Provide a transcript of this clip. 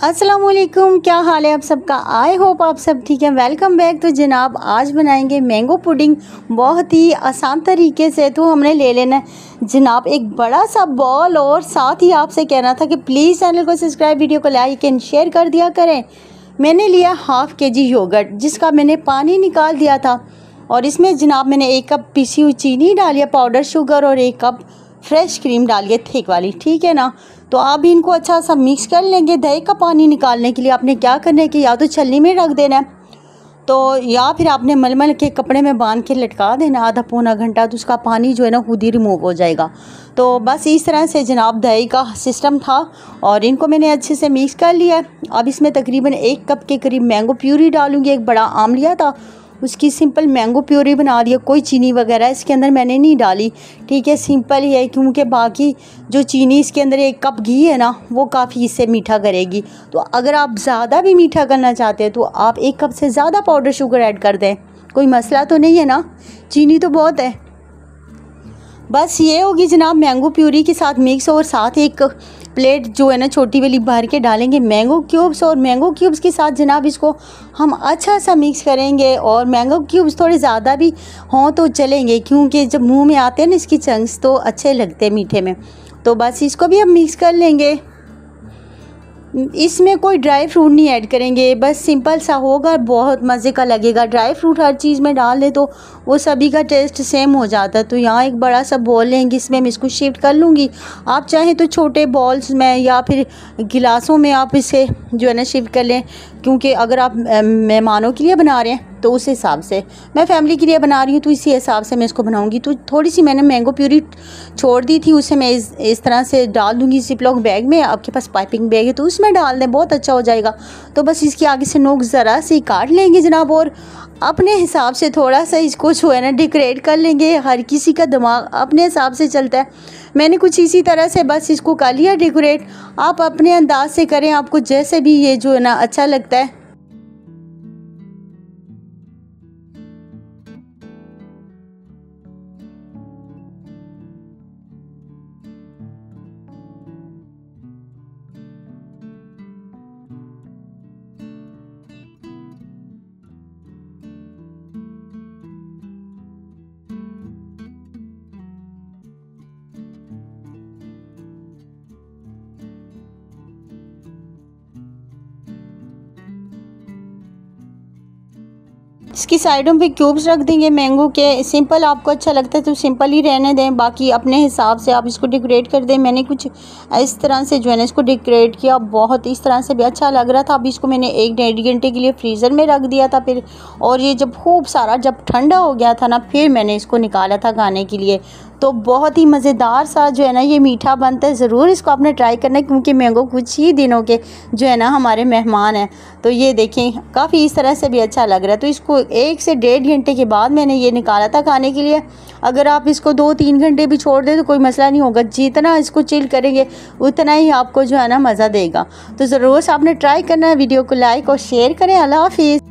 वालेकुम क्या हाल है आप सबका? आई होप आप सब ठीक है। वेलकम बैक तो जनाब, आज बनाएँगे मैंगो पुडिंग बहुत ही आसान तरीके से तो हमने ले लेना जनाब, एक बड़ा सा बॉल और साथ ही आपसे कहना था कि प्लीज़ चैनल को सब्सक्राइब वीडियो को लाइक एंड शेयर कर दिया करें। मैंने लिया हाफ़ के जी योगर्ट जिसका मैंने पानी निकाल दिया था। और इसमें जनाब मैंने एक कप पीसी हुई चीनी डाली पाउडर शुगर और एक कप फ्रेश क्रीम डालिए थिक वाली, ठीक है ना? तो आप भी इनको अच्छा सा मिक्स कर लेंगे, दही का पानी निकालने के लिए आपने क्या करना है कि या तो छलनी में रख देना है तो या फिर आपने मलमल के कपड़े में बाँध के लटका देना, आधा पौना घंटा तो उसका पानी जो है ना खुद ही रिमूव हो जाएगा। तो बस इस तरह से जनाब दही का सिस्टम था और इनको मैंने अच्छे से मिक्स कर लिया अब इसमें तकरीबन एक कप के करीब मैंगो प्यूरी डालूँगी, एक बड़ा आम लिया था उसकी सिंपल मैंगो प्योरी बना दिया कोई चीनी वगैरह, इसके अंदर मैंने नहीं डाली। ठीक है, सिंपल ही है, क्योंकि बाकी जो चीनी इसके अंदर एक कप घी है ना, वो काफ़ी इससे मीठा करेगी। तो अगर आप ज़्यादा भी मीठा करना चाहते हैं तो आप एक कप से ज़्यादा पाउडर शुगर ऐड कर दें। कोई मसला तो नहीं है ना? चीनी तो बहुत है। बस ये होगी जनाब मैंगो प्यूरी के साथ मिक्स और साथ एक प्लेट जो है ना छोटी वाली भर के डालेंगे मैंगो क्यूब्स और मैंगो क्यूब्स के साथ जनाब इसको हम अच्छा सा मिक्स करेंगे और मैंगो क्यूब्स थोड़े ज़्यादा भी हों तो चलेंगे क्योंकि जब मुँह में आते हैं ना इसकी चंक्स तो अच्छे लगते हैं मीठे में। तो बस इसको भी हम मिक्स कर लेंगे। इसमें कोई ड्राई फ्रूट नहीं ऐड करेंगे। बस सिंपल सा होगा, बहुत मज़े का लगेगा। ड्राई फ्रूट हर चीज़ में डाल दें तो वो सभी का टेस्ट सेम हो जाता। है तो यहाँ एक बड़ा सा बॉल लेंगे इसमें मैं इसको शिफ्ट कर लूँगी। आप चाहें तो छोटे बॉल्स में या फिर गिलासों में आप इसे जो है ना शिफ्ट कर लें, क्योंकि अगर आप मेहमानों के लिए बना रहे हैं तो उस हिसाब से मैं फैमिली के लिए बना रही हूँ तो इसी हिसाब से मैं इसको बनाऊँगी। तो थोड़ी सी मैंने मैंगो प्यूरी छोड़ दी थी, उसे मैं इस इस तरह से डाल दूँगी सिपलॉक बैग में। आपके पास पाइपिंग बैग है तो उसमें डाल दें, बहुत अच्छा हो जाएगा। तो बस इसकी आगे से नोक ज़रा सी काट लेंगे जनाब, और अपने हिसाब से थोड़ा सा इसको जो है ना डेकोरेट कर लेंगे। हर किसी का दिमाग अपने हिसाब से चलता है। मैंने कुछ इसी तरह से बस इसको कर लिया डेकोरेट आप अपने अंदाज से करें, आपको जैसे भी ये जो है ना अच्छा लगता है। इसकी साइडों पे क्यूब्स रख देंगे मैंगो के। सिंपल आपको अच्छा लगता है तो सिंपल ही रहने दें। बाकी अपने हिसाब से आप इसको डेकोरेट कर दें। मैंने कुछ इस तरह से जो है ना इसको डेकोरेट किया। बहुत इस तरह से भी अच्छा लग रहा था। अभी इसको मैंने एक डेढ़ घंटे के लिए फ्रीज़र में रख दिया था फिर। और ये जब खूब सारा जब ठंडा हो गया था ना, फिर मैंने इसको निकाला था खाने के लिए। तो बहुत ही मज़ेदार सा जो है ना ये मीठा बनता है, ज़रूर इसको आपने ट्राई करना क्योंकि मैंगो कुछ ही दिनों के जो है ना हमारे मेहमान हैं। तो ये देखें काफ़ी इस तरह से भी अच्छा लग रहा है। तो इसको एक से डेढ़ घंटे के बाद मैंने ये निकाला था खाने के लिए। अगर आप इसको दो तीन घंटे भी छोड़ दें तो कोई मसला नहीं होगा। जितना इसको चिल करेंगे, उतना ही आपको जो है ना मज़ा देगा। तो ज़रूर से आपने ट्राई करना वीडियो को लाइक और शेयर करें। अल्लाह हाफिज़।